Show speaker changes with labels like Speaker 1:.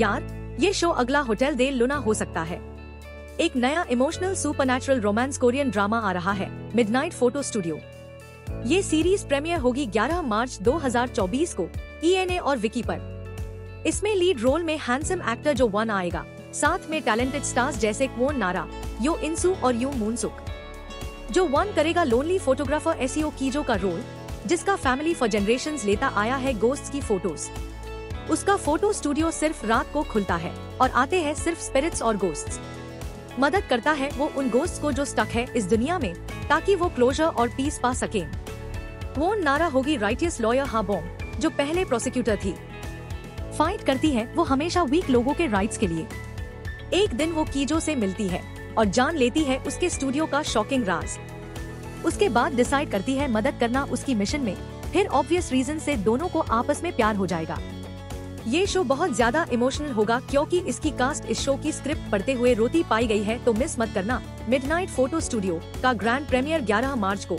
Speaker 1: यार, ये शो अगला होटल दे लुना हो सकता है। एक नया emotional super romance Korean drama आ रहा है मिडनाइट फ़ोटो स्टूडियो ये सीरीज़ प्रीमियर होगी 11 मार्च 2024 को ई और विकी पर। इसमें लीड रोल में हैंडसम एक्टर जो वन आएगा, साथ में टैलेंटेड स्टार्स जैसे क्वोन नारा यो इंसू और यू मूनसुक जो वन करेगा लोनली फोटोग्राफर एसीओ कीजो का रोल जिसका फैमिली फॉर जनरेशन लेता आया है गोस्ट की फ़ोटोज़ उसका फ़ोटो स्टूडियो सिर्फ़ रात को खुलता है और आते हैं सिर्फ़ स्पिरिट्स और गोस्ट्स मदद करता है वो उन गोस्ट को जो स्टक है इस दुनिया में, ताकि वो क्लोजर और पीस पा सके। वो नारा होगी राइटियस लॉयर हाबोंग जो पहले प्रोसिक्यूटर थी। फाइट करती है वो हमेशा वीक लोगों के राइट्स के लिए। एक दिन वो कीजो से मिलती है और जान लेती है उसके स्टूडियो का शॉकिंग राज। उसके बाद डिसाइड करती है मदद करना उसकी मिशन में, फिर ऑब्वियस रीजन से दोनों को आपस में प्यार हो जाएगा। ये शो बहुत ज़्यादा इमोशनल होगा क्योंकि इसकी कास्ट इस शो की स्क्रिप्ट पढ़ते हुए रोती पाई गई है तो मिस मत करना। मिडनाइट फ़ोटो स्टूडियो का ग्रैंड प्रीमियर 11 मार्च को।